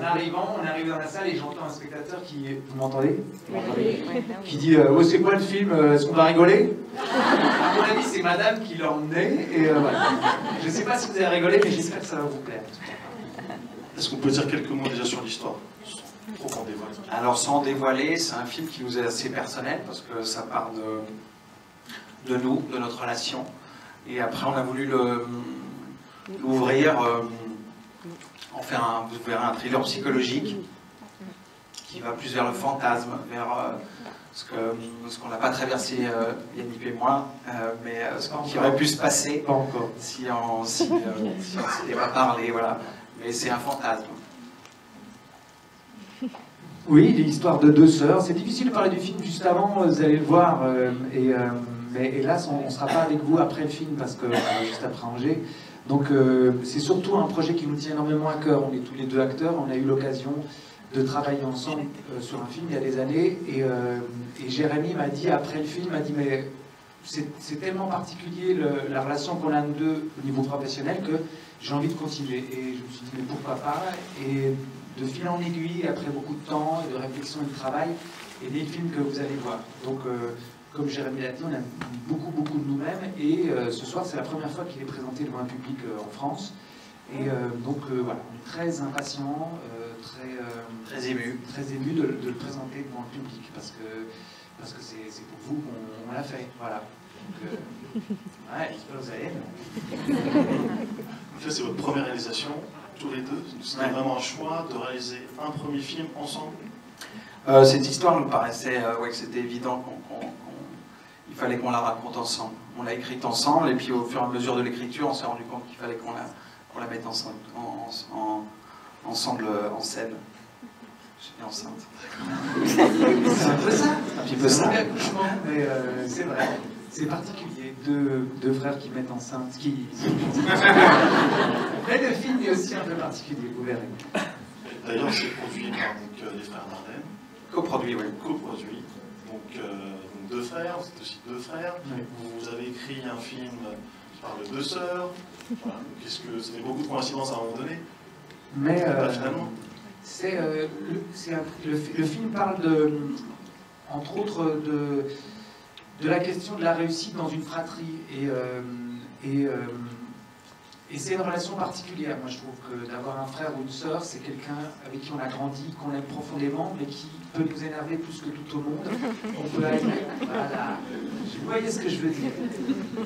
en arrivant, on arrive dans la salle et j'entends un spectateur qui. Vous m'entendez? Qui dit euh, Oh, c'est quoi le film Est-ce qu'on va rigoler? À mon avis, c'est madame qui l'a emmené. Et euh, voilà. Je ne sais pas si vous avez rigolé, mais j'espère que ça va vous plaire. Est-ce qu'on peut dire quelques mots déjà sur l'histoire? Trop Alors, sans dévoiler, c'est un film qui nous est assez personnel parce que ça part de, de nous, de notre relation. Et après, on a voulu l'ouvrir. Euh, en faire un, vous verrez un thriller psychologique qui va plus vers le fantasme, vers euh, ce qu'on n'a pas traversé euh, Yannick et moi, euh, mais ce qui aurait pu se passer si on si, si s'était pas parlé, voilà. Mais c'est un fantasme. Oui, l'histoire de deux sœurs. C'est difficile de parler du film juste avant, vous allez le voir. et, mais hélas, on ne sera pas avec vous après le film parce que juste après Angers. Donc euh, c'est surtout un projet qui nous tient énormément à cœur. On est tous les deux acteurs, on a eu l'occasion de travailler ensemble euh, sur un film il y a des années. Euh, et, Jérémy m'a dit, après le film, m'a dit, mais c'est tellement particulier la relation qu'on a nous deux au niveau professionnel que j'ai envie de continuer. Et je me suis dit, mais pourquoi pas? Et de fil en aiguille, après beaucoup de temps, de réflexion et de travail, et des films que vous allez voir. Donc comme Jérémy l'a dit, on a beaucoup, beaucoup de nous-mêmes. Et euh, ce soir, c'est la première fois qu'il est présenté devant un public euh, en France. Et euh, donc voilà, on est très impatient, très, très ému, très ému de, le présenter devant le public parce que parce que c'est pour vous qu'on l'a fait. Voilà. Donc, ouais, j'espère que vous allez. En fait, c'est votre première réalisation, tous les deux. C'était vraiment un choix de réaliser un premier film ensemble? cette histoire nous paraissait ouais, que c'était évident qu'on fallait qu'on la raconte ensemble. On l'a écrite ensemble, et puis au fur et à mesure de l'écriture, on s'est rendu compte qu'il fallait qu'on la, la mette ensemble en, ensemble euh, en scène. J'étais enceinte. c'est un peu ça. Un petit peu ça. mais euh, c'est vrai. C'est particulier. Deux, deux, frères qui mettent enceinte. Qui... mais le film est aussi un peu particulier, vous verrez. D'ailleurs, c'est produit par donc, les frères Dardenne. Coproduit, oui. Coproduit. Donc, euh, deux frères, vous êtes aussi deux frères. Vous, avez écrit un film qui parle de deux sœurs. Qu'est-ce que c'était beaucoup de coïncidences à un moment donné Mais euh, finalement. C'est euh, le, le, film parle de, entre autres de, de la question de la réussite dans une fratrie et, euh, et et c'est une relation particulière. Moi, je trouve que d'avoir un frère ou une sœur, c'est quelqu'un avec qui on a grandi, qu'on aime profondément, mais qui peut nous énerver plus que tout au monde. On peut Voilà. Vous voyez ce que je veux dire.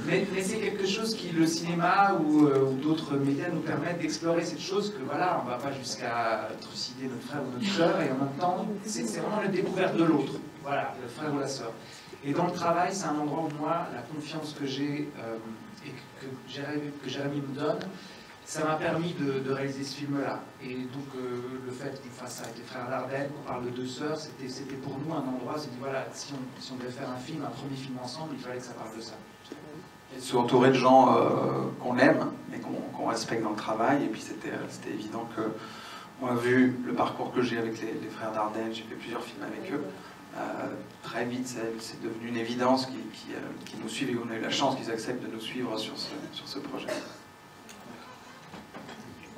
Mais, c'est quelque chose qui, le cinéma ou, euh, d'autres médias nous permettent d'explorer cette chose que, voilà, on ne va pas jusqu'à trucider notre frère ou notre sœur, et en même temps, c'est vraiment la découverte de l'autre. Voilà, le frère ou la sœur. Et dans le travail, c'est un endroit où moi, la confiance que j'ai... Euh, et que, que Jérémy me donne, ça m'a permis de, réaliser ce film-là. Et donc euh, le fait qu'on fasse ça avec les frères Dardenne, qu'on parle de deux sœurs, c'était pour nous un endroit, c'est dit voilà, si on, devait faire un film, un premier film ensemble, il fallait que ça parle de ça. Et se entourer de gens euh, qu'on aime et qu'on respecte dans le travail. Et puis c'était évident que on vu le parcours que j'ai avec les, frères Dardenne, j'ai fait plusieurs films avec eux. Euh, très vite, c'est devenu une évidence qui, euh, qui, nous suivent et on a eu la chance qu'ils acceptent de nous suivre sur ce projet.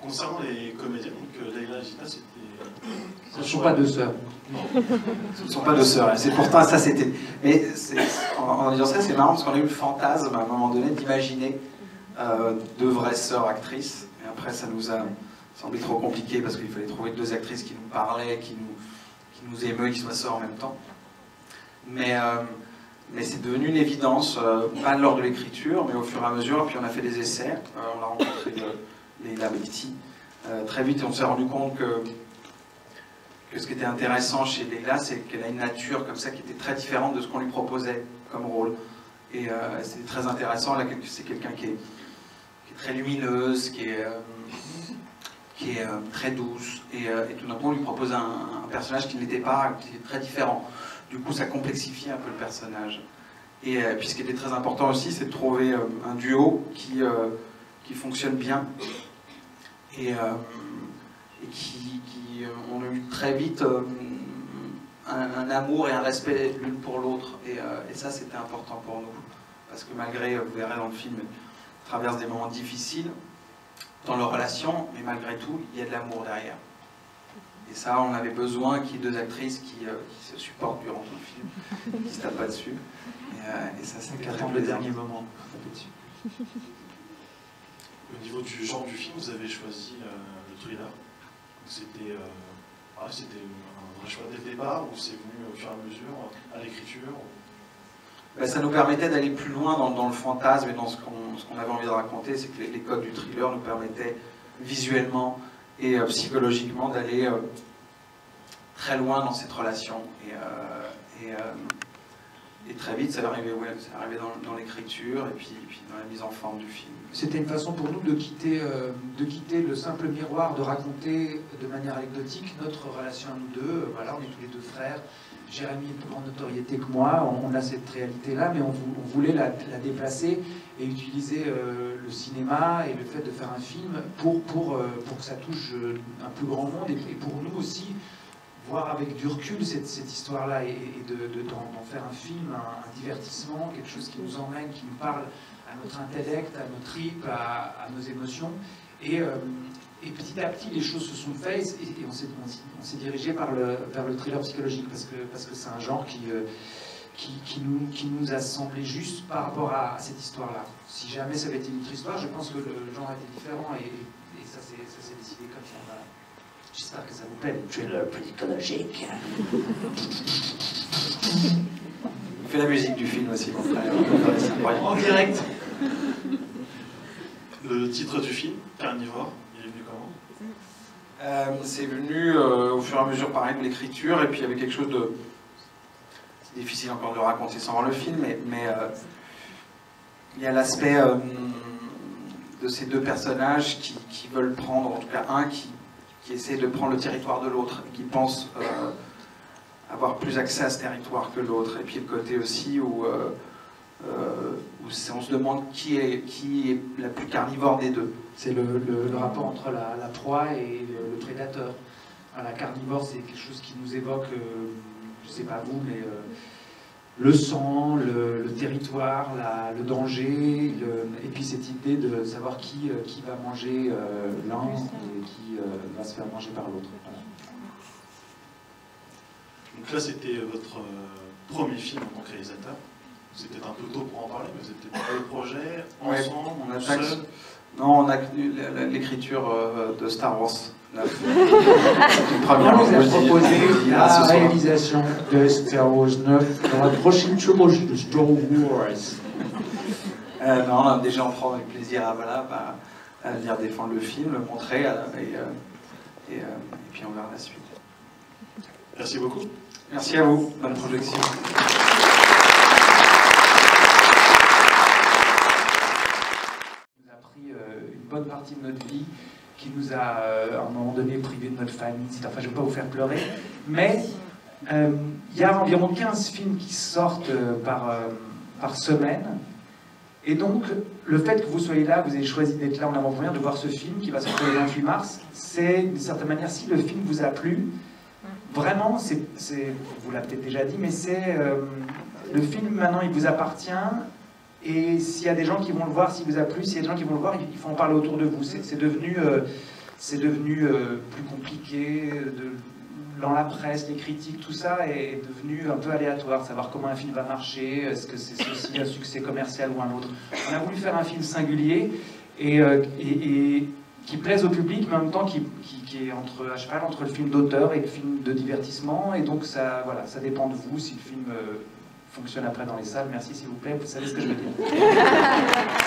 Concernant les comédiens, donc euh, Leila et Gina, c'était. Ce ne sont pas deux sœurs. Ce ne sont pas deux sœurs. C'est pourtant ça, c'était. Mais en, en, disant ça, c'est marrant parce qu'on a eu le fantasme à un moment donné d'imaginer deux vraies sœurs actrices. Et après, ça nous a semblé trop compliqué parce qu'il fallait trouver deux actrices qui nous parlaient, qui nous nous émeut qu'ils soient sœurs en même temps. Mais, euh, mais c'est devenu une évidence, euh, pas lors de l'écriture, mais au fur et à mesure. Puis on a fait des essais, euh, on a rencontré Leila Bekti très vite on s'est rendu compte que, que ce qui était intéressant chez Leila, c'est qu'elle a une nature comme ça qui était très différente de ce qu'on lui proposait comme rôle. Et c'était très intéressant. C'est quelqu'un qui est, très lumineuse, qui est qui est euh, très douce, et, euh, tout d'un coup on lui propose un, personnage qui n'était pas, qui est très différent. Du coup ça complexifie un peu le personnage. Et euh, puis ce qui était très important aussi, c'est de trouver un duo qui, qui fonctionne bien et, et qui, qui on a eu très vite un, amour et un respect l'une pour l'autre. Et, et, ça c'était important pour nous. Parce que malgré, vous verrez dans le film, traverse des moments difficiles, dans leur relation, mais malgré tout, il y a de l'amour derrière. Et ça, on avait besoin qu'il y ait deux actrices qui, qui, se supportent durant tout le film, qui se tapent pas dessus. Et, ça, c'est le dernier moment. Au niveau du genre du film, vous avez choisi le thriller. C'était ah, c'était un vrai choix dès le départ ou c'est venu au fur et à mesure à l'écriture ben, ça nous permettait d'aller plus loin dans, le fantasme et dans ce qu'on avait envie de raconter, c'est que les, codes du thriller nous permettaient visuellement et euh, psychologiquement d'aller euh, très loin dans cette relation. Et, euh, et, très vite, ça arrivait, ouais, arrivé dans, l'écriture et puis, dans la mise en forme du film. C'était une façon pour nous de quitter, de quitter le simple miroir, de raconter de manière anecdotique notre relation à nous deux. Voilà, on est tous les deux frères. Jérémy est plus grande notoriété que moi, on, a cette réalité-là, mais on, voulait la, déplacer et utiliser euh, le cinéma et le fait de faire un film pour, pour, euh, pour que ça touche euh, un plus grand monde et, pour nous aussi voir avec du recul cette, cette histoire-là et, de, d'en, faire un film, un, divertissement, quelque chose qui nous emmène, qui nous parle à notre intellect, à nos tripes, à, nos émotions. Et, et petit à petit, les choses se sont faites et, on s'est dirigé par le, vers le thriller psychologique parce que c'est parce que un genre qui, euh, qui, qui, nous, qui nous a semblé juste par rapport à, cette histoire-là. Si jamais ça avait été une autre histoire, je pense que le genre était différent et, et ça s'est décidé comme ça. J'espère que ça vous plaît, le thriller psychologique. Il fait la musique du film aussi, mon frère. En direct. Le titre du film, Carnivore euh, c'est venu euh, au fur et à mesure, pareil, de l'écriture, et puis il y avait quelque chose de. C'est difficile encore de raconter sans voir le film, mais, mais euh, il y a l'aspect de ces deux personnages qui, qui, veulent prendre, en tout cas un qui, qui essaie de prendre le territoire de l'autre, qui pense avoir plus accès à ce territoire que l'autre, et puis le côté aussi où. où on se demande qui est, la plus carnivore des deux. C'est le, rapport entre la, proie et le, prédateur. la carnivore, c'est quelque chose qui nous évoque, euh, je ne sais pas vous, mais euh, le sang, le, territoire, le danger, et puis cette idée de savoir qui, euh, qui va manger l'un et qui va se faire manger par l'autre. Donc là, c'était votre premier film en tant que réalisateur. C'était un peu tôt pour en parler, mais c'était peut le projet ensemble, on a seul. Non, on a l'écriture euh, de Star Wars. On nous a proposé la réalisation de Star Wars 9 dans la prochaine trilogie de Star Wars. Euh, non, on déjà on prend avec plaisir à, voilà, bah, à venir défendre le film, le montrer, euh, et, et, puis on verra la suite. Merci beaucoup. Merci à vous. Bonne projection. bonne partie de notre vie, qui nous a euh, à un moment donné privé de notre famille, Enfin, je ne vais pas vous faire pleurer, mais euh, il y a environ 15 films qui sortent euh, par, par semaine. Et donc, le fait que vous soyez là, vous ayez choisi d'être là en avant-première, de voir ce film qui va sortir le 28 mars, c'est d'une certaine manière, si le film vous a plu, vraiment, c'est, vous l'avez peut-être déjà dit, mais c'est le film maintenant, il vous appartient et s'il y a des gens qui vont le voir, s'il vous a plu, s'il y a des gens qui vont le voir, il faut en parler autour de vous. C'est devenu, euh, devenu euh, plus compliqué. De, dans la presse, les critiques, tout ça est devenu un peu aléatoire. Savoir comment un film va marcher, est-ce que c'est aussi un succès commercial ou un autre. On a voulu faire un film singulier et, euh, et, qui plaise au public, mais en même temps qui, qui, est entre, à cheval entre le film d'auteur et le film de divertissement. Et donc ça, voilà, ça dépend de vous si le film fonctionne après dans les salles. Merci s'il vous plaît, vous savez ce que je veux dire.